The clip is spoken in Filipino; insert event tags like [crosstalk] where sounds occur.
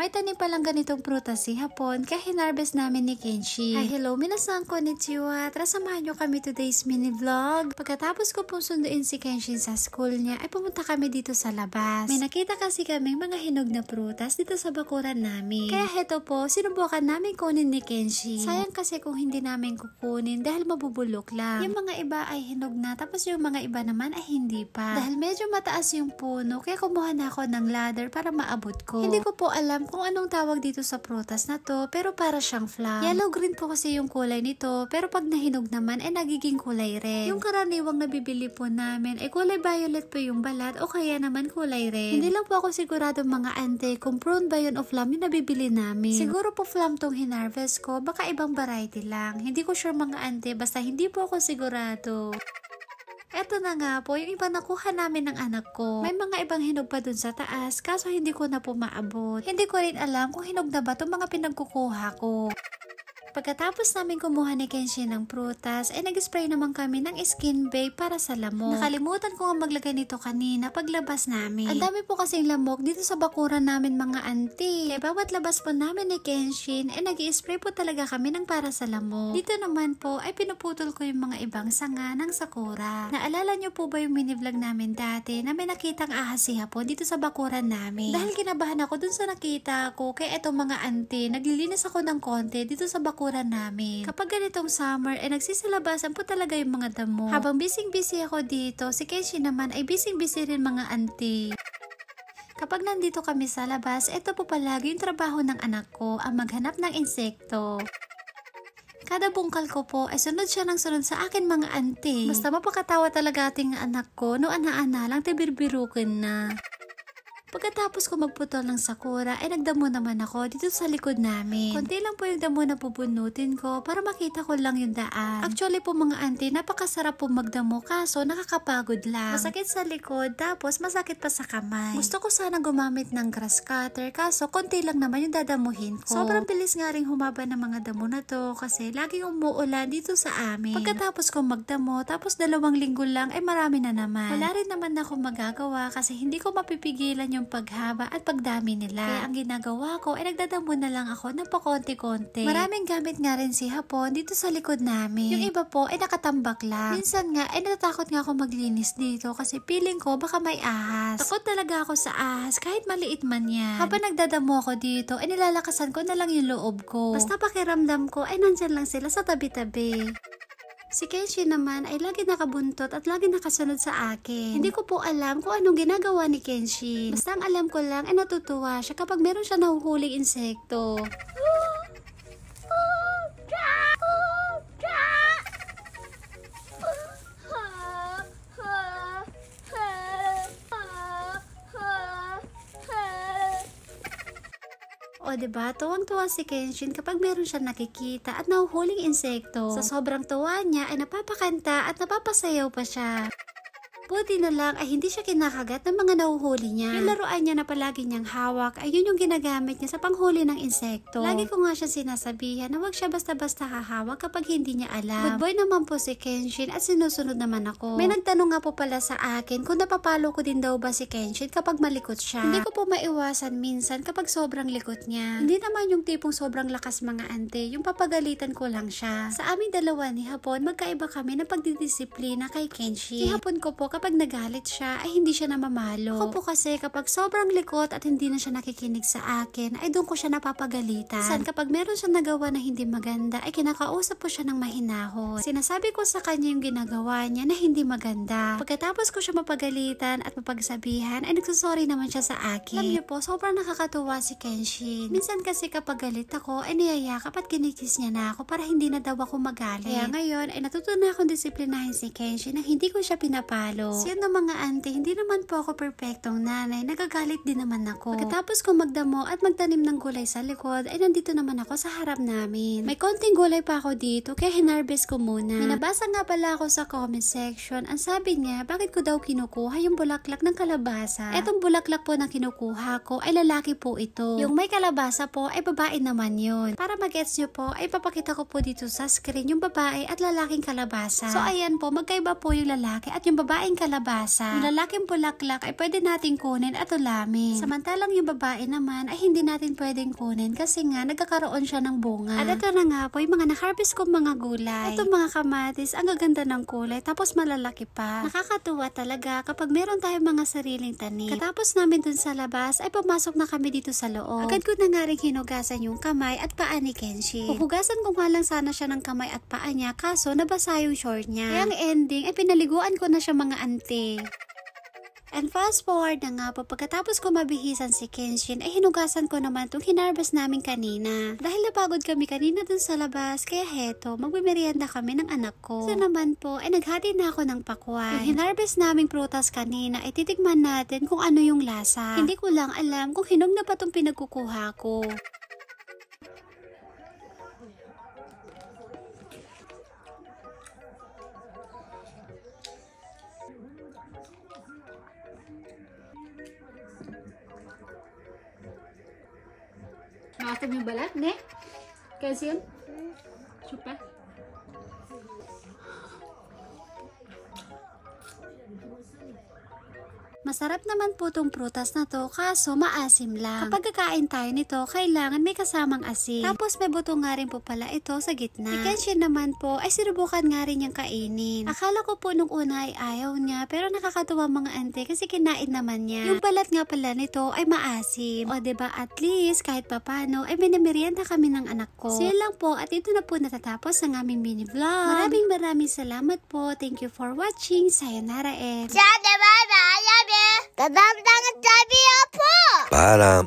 May tanim palang ganitong prutas si Hapon kaya hinarvest namin ni Kenshi. Hi, hello, minasan konnichiwa. Tara samahan nyo kami today's mini vlog. Pagkatapos ko pong sunduin si Kenshi sa school niya, ay pumunta kami dito sa labas. May nakita kasi kaming mga hinog na prutas dito sa bakuran namin. Kaya heto po, sinubukan namin kunin ni Kenshi. Sayang kasi kung hindi namin kukunin dahil mabubulok lang. Yung mga iba ay hinog na tapos yung mga iba naman ay hindi pa. Dahil medyo mataas yung puno kaya kumuha na ako ng ladder para maabot ko. Hindi ko po alam kung anong tawag dito sa prutas na to, pero para siyang flan. Yellow-green po kasi yung kulay nito, pero pag nahinog naman ay nagiging kulay red. Yung karaniwang nabibili po namin ay kulay violet po yung balat o kaya naman kulay red. Hindi lang po ako sigurado mga ante kung prune ba yun o flam yung nabibili namin. Siguro po flam tong hinarvest ko, baka ibang variety lang. Hindi ko sure mga ante, basta hindi po ako sigurado. Eto na nga po, yung iba nakuha namin ng anak ko. May mga ibang hinog pa dun sa taas, kaso hindi ko na po maabot. Hindi ko rin alam kung hinog na ba itong mga pinagkukuha ko. Pagkatapos namin kumuha ni Kenshi ng prutas, ay nag-spray naman kami ng skin bay para sa lamok. Nakalimutan ko nga maglagay nito kanina paglabas namin. Ang dami po kasing lamok dito sa bakuran namin mga auntie. Kaya bawat labas po namin ni Kenshin, ay nag spray po talaga kami ng para sa lamok. Dito naman po ay pinuputol ko yung mga ibang sanga ng sakura. Naalala nyo po ba yung mini-vlog namin dati na may nakitang ahas si Hapon dito sa bakuran namin? Dahil kinabahan ako dun sa nakita ko, kaya etong mga auntie, naglilinis ako ng konti dito sa bakuran bakuran namin. Kapag ganitong summer, eh nagsisilabasan po talaga yung mga damo. Habang bising-busy ako dito, si Kenshi naman ay bising-busy rin mga auntie. Kapag nandito kami sa labas, ito po palagi yung trabaho ng anak ko, ang maghanap ng insekto. Kada bungkal ko po ay sunod siya ng sunod sa akin mga auntie. Basta mapakatawa talaga ating anak ko, no ana-ana lang tibirbirukin na. Pagkatapos ko magputol ng sakura, ay nagdamo naman ako dito sa likod namin. Konti lang po yung damo na pupunutin ko para makita ko lang yung daan. Actually po mga auntie, napakasarap po magdamo kaso nakakapagod lang. Masakit sa likod tapos masakit pa sa kamay. Gusto ko sana gumamit ng grass cutter kaso konti lang naman yung dadamuhin ko. Sobrang bilis nga rin humaba ng mga damo na to kasi laging umuulan dito sa amin. Pagkatapos ko magdamo tapos dalawang linggo lang ay marami na naman. Wala rin naman ako magagawa kasi hindi ko mapipigilan yung yung paghaba at pagdami nila. Kaya ang ginagawa ko ay nagdadamo na lang ako ng pakonti-konti. Maraming gamit nga rin si Hapon dito sa likod namin. Yung iba po ay nakatambak lang. Minsan nga ay natatakot nga ako maglinis dito kasi feeling ko baka may ahas. Takot talaga ako sa ahas kahit maliit man yan. Habang nagdadamo ako dito ay nilalakasan ko na lang yung loob ko. Basta pakiramdam ko ay nandyan lang sila sa tabi-tabi. Si Kenshi naman ay lagi nakabuntot at lagi nakasunod sa akin. Hindi ko po alam kung anong ginagawa ni Kenshi. Basta ang alam ko lang ay natutuwa siya kapag meron siya nahuhuling insekto. [gasps] O, diba? Tuwang-tuwa si Kenshin kapag meron siya nakikita at nahuhuling insekto. Sa sobrang tuwa niya ay napapakanta at napapasayaw pa siya. Buti na lang ay hindi siya kinakagat ng mga nahuhuli niya. Yung laruan niya na palagi niyang hawak ay yun yung ginagamit niya sa panghuli ng insekto. Lagi ko nga siya sinasabihan na wag siya basta-basta hahawak kapag hindi niya alam. Good boy naman po si Kenshin at sinusunod naman ako. May nagtanong nga po pala sa akin kung napapalo ko din daw ba si Kenshin kapag malikot siya. Hindi ko po maiwasan minsan kapag sobrang likot niya. Hindi naman yung tipong sobrang lakas mga ante, yung papagalitan ko lang siya. Sa aming dalawa ni Hapon, magkaiba kami ng pagdidisiplina kay Kenshin. Si Hapon ko po kapag nagalit siya ay hindi siya namamalo. Ako po kasi kapag sobrang likot at hindi na siya nakikinig sa akin ay doon ko siya napapagalitan. San kapag meron siya nagawa na hindi maganda ay kinakausap ko siya ng mahinahon. Sinasabi ko sa kanya yung ginagawa niya na hindi maganda. Pagkatapos ko siya mapagalitan at mapagsabihan ay nagsusorry naman siya sa akin. Alam niyo po, sobrang nakakatuwa si Kenshin. Minsan kasi kapag galit ako ay niyayakap at kinikis niya na ako para hindi na daw ako magalit. Kaya ngayon ay natutunan akong disiplinahin si Kenshin na hindi ko siya pinapalo. So, yun na mga auntie, hindi naman po ako perfectong nanay. Nagagalit din naman ako. Pagkatapos ko magdamo at magtanim ng gulay sa likod, ay nandito naman ako sa harap namin. May konting gulay pa ako dito, kaya hinarvest ko muna. May nabasa nga pala ako sa comment section. Ang sabi niya, bakit ko daw kinukuha yung bulaklak ng kalabasa? Etong bulaklak po na kinukuha ko ay lalaki po ito. Yung may kalabasa po ay babae naman yun. Para magets nyo po, ay papakita ko po dito sa screen yung babae at lalaking kalabasa. So ayan po, magkaiba po yung lalaki at yung babaeng kalabasa. Yung lalaking bulaklak ay pwede nating kunin at ulamin. Samantalang yung babae naman ay hindi natin pwedeng kunin kasi nga nagkakaroon siya ng bunga. At ito na nga po yung mga na-harvest kong mga gulay. Ito mga kamatis, ang gaganda ng kulay tapos malalaki pa. Nakakatuwa talaga kapag meron tayong mga sariling tanim. Katapos namin dun sa labas ay pumasok na kami dito sa loob. Agad ko na nga rin hinugasan yung kamay at paa ni Kenshi. Huhugasan ko nga lang sana siya ng kamay at paa niya kaso nabasa yung short niya. Kaya ang ending ay pinaliguan ko na siya mga ante. And fast forward na nga po, pagkatapos ko mabihisan si Kenshin, ay hinugasan ko naman itong hinarbas namin kanina. Dahil napagod kami kanina dun sa labas, kaya heto, magmimerienda kami ng anak ko. So naman po, ay naghati na ako ng pakwan. Yung hinarbas naming prutas kanina, ay titikman natin kung ano yung lasa. Hindi ko lang alam kung hinog na pa itong pinagkukuha ko. रास्ते में बलत ने कैसे छुपा Masarap naman po tong prutas na to, kaso maasim lang. Kapag kakain tayo nito, kailangan may kasamang asin. Tapos may buto nga rin po pala ito sa gitna. Si Kenshin naman po, ay sinubukan nga rin niyang kainin. Akala ko po nung una ay ayaw niya, pero nakakatuwa mga ante kasi kinain naman niya. Yung balat nga pala nito ay maasim. O ba diba, at least kahit papano, ay minamerienda kami ng anak ko. So lang po, at ito na po natatapos ang aming mini vlog. Maraming maraming salamat po. Thank you for watching. Sayonara and... 자, Kadang tangan cabi apa? Barang.